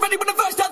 ready when the verse